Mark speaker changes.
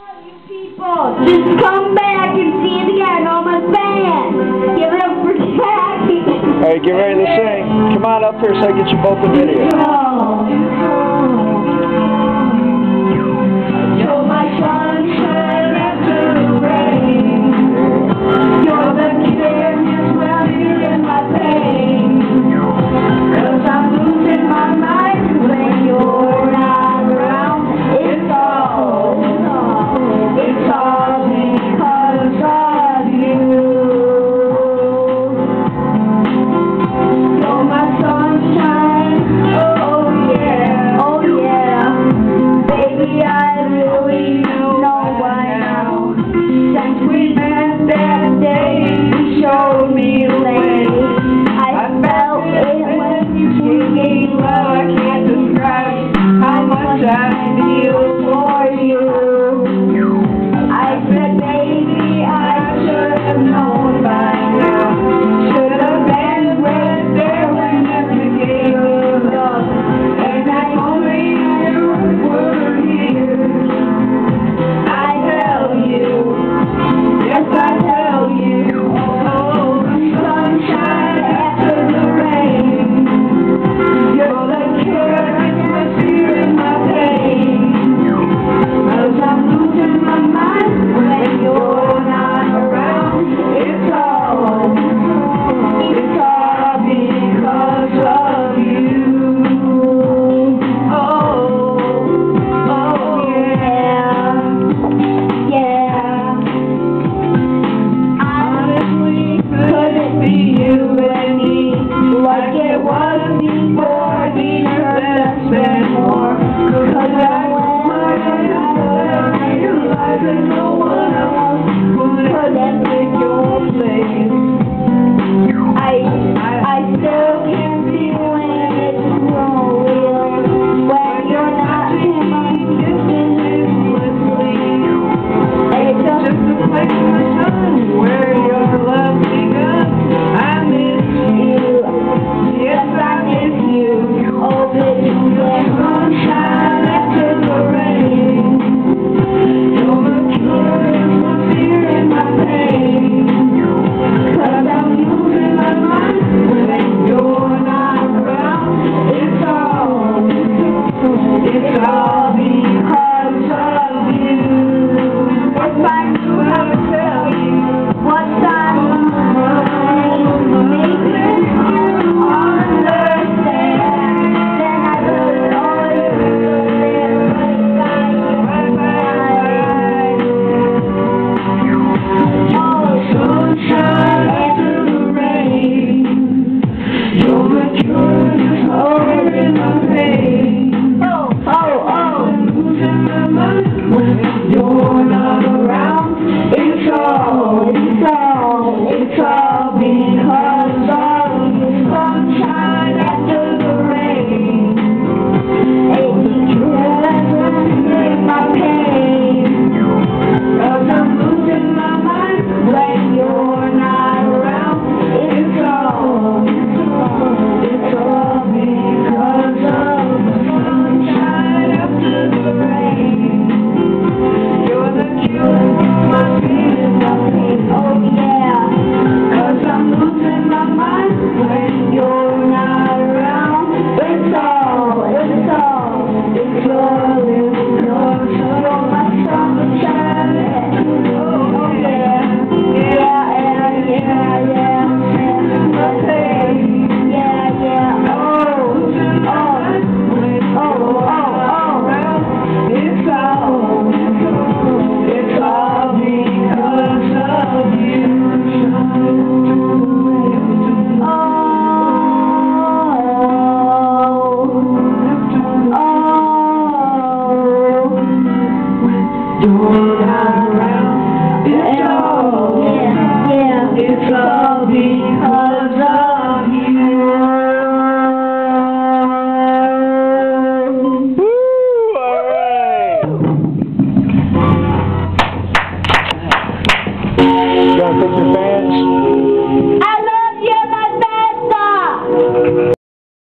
Speaker 1: You people, just come back and see the All my banned. Give it up for Jackie.
Speaker 2: Hey, get ready to sing. Come on up here so I can get you both a video.
Speaker 1: that boy. see you. Don't come around. It's all, yeah, yeah. it's all because of you. All right. You gotta your fans.